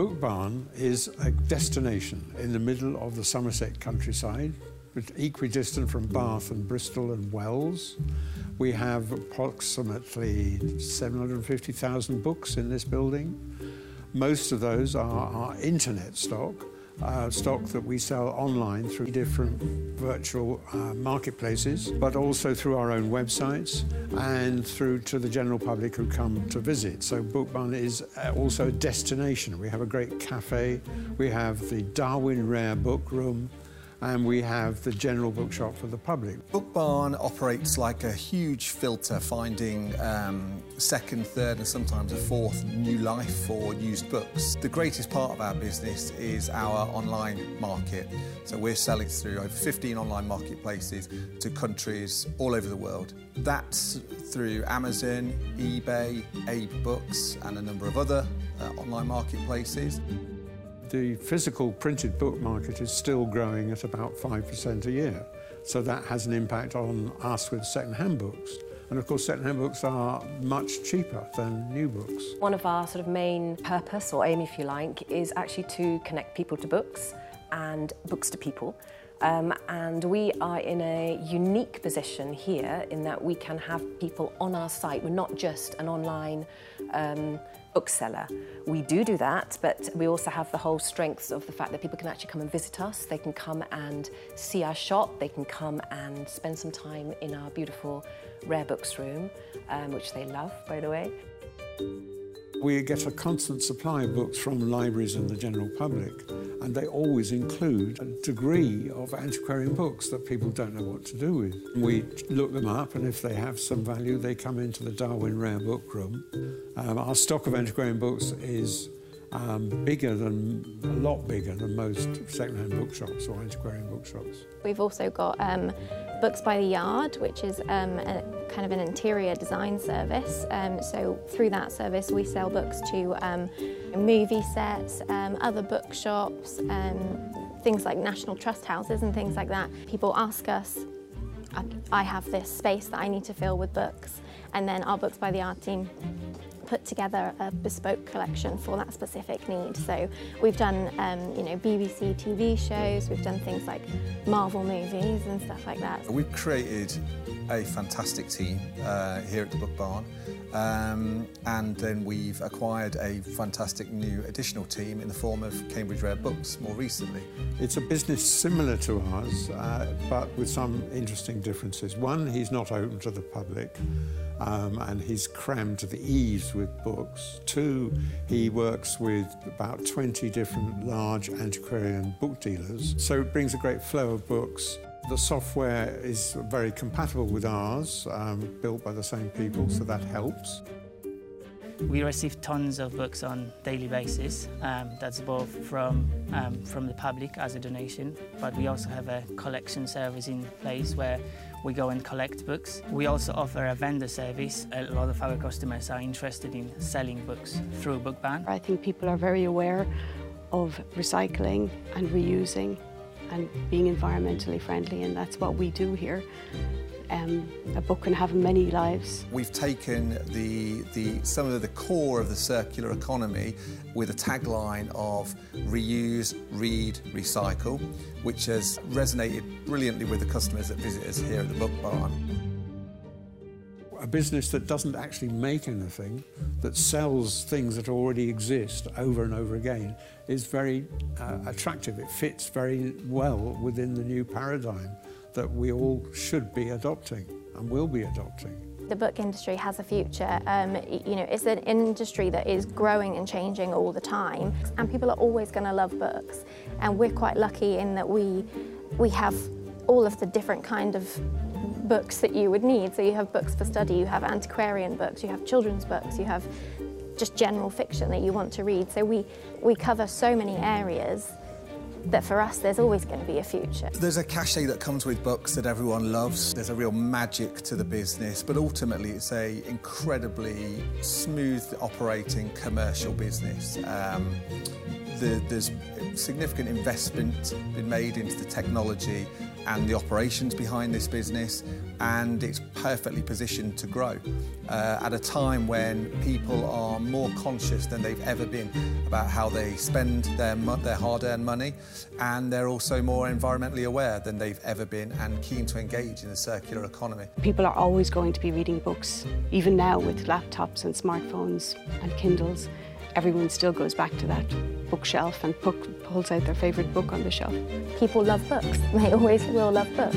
Book Barn is a destination in the middle of the Somerset countryside, equidistant from Bath and Bristol and Wells. We have approximately 750,000 books in this building. Most of those are our internet stock, uh, stock that we sell online through different virtual uh, marketplaces, but also through our own websites and through to the general public who come to visit. So Book is uh, also a destination. We have a great cafe, we have the Darwin Rare Book Room, and we have the general bookshop for the public. Book Barn operates like a huge filter, finding um, second, third, and sometimes a fourth new life for used books. The greatest part of our business is our online market. So we're selling through over 15 online marketplaces to countries all over the world. That's through Amazon, eBay, AbeBooks, and a number of other uh, online marketplaces the physical printed book market is still growing at about 5% a year. So that has an impact on us with second-hand books. And of course, second-hand books are much cheaper than new books. One of our sort of main purpose, or aim if you like, is actually to connect people to books and books to people. Um, and we are in a unique position here in that we can have people on our site. We're not just an online um, bookseller. We do do that, but we also have the whole strengths of the fact that people can actually come and visit us. They can come and see our shop. They can come and spend some time in our beautiful rare books room, um, which they love, by the way. We get a constant supply of books from libraries and the general public, and they always include a degree of antiquarian books that people don't know what to do with. We look them up, and if they have some value, they come into the Darwin Rare Book Room. Um, our stock of antiquarian books is um, bigger than, a lot bigger than most second-hand bookshops or antiquarian bookshops. We've also got um, Books by the Yard, which is um, a, kind of an interior design service. Um, so through that service, we sell books to um, movie sets, um, other bookshops, things like National Trust houses and things like that. People ask us, I have this space that I need to fill with books, and then our Books by the Yard team put together a bespoke collection for that specific need. So we've done, um, you know, BBC TV shows, we've done things like Marvel movies and stuff like that. We've created a fantastic team uh, here at the Book Barn. Um, and then we've acquired a fantastic new additional team in the form of Cambridge Rare Books more recently. It's a business similar to ours, uh, but with some interesting differences. One, he's not open to the public. Um, and he's crammed to the eaves with books. Two, he works with about 20 different large antiquarian book dealers, so it brings a great flow of books. The software is very compatible with ours, um, built by the same people, so that helps. We receive tons of books on daily basis. Um, that's both from, um, from the public as a donation, but we also have a collection service in place where we go and collect books. We also offer a vendor service. A lot of our customers are interested in selling books through Book Barn. I think people are very aware of recycling and reusing and being environmentally friendly and that's what we do here. Um, a book can have many lives. We've taken the, the, some of the core of the circular economy with a tagline of reuse, read, recycle, which has resonated brilliantly with the customers that visit us here at the Book Barn. A business that doesn't actually make anything, that sells things that already exist over and over again, is very uh, attractive. It fits very well within the new paradigm that we all should be adopting and will be adopting. The book industry has a future. Um, you know, it's an industry that is growing and changing all the time, and people are always going to love books. And we're quite lucky in that we we have all of the different kind of books that you would need. So you have books for study, you have antiquarian books, you have children's books, you have just general fiction that you want to read. So we we cover so many areas that for us there's always going to be a future. There's a cachet that comes with books that everyone loves. There's a real magic to the business, but ultimately it's a incredibly smooth operating commercial business. Um, the, there's significant investment been made into the technology and the operations behind this business, and it's perfectly positioned to grow uh, at a time when people are more conscious than they've ever been about how they spend their, their hard-earned money, and they're also more environmentally aware than they've ever been and keen to engage in the circular economy. People are always going to be reading books, even now with laptops and smartphones and Kindles. Everyone still goes back to that bookshelf and pulls out their favourite book on the shelf. People love books. They always will love books.